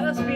just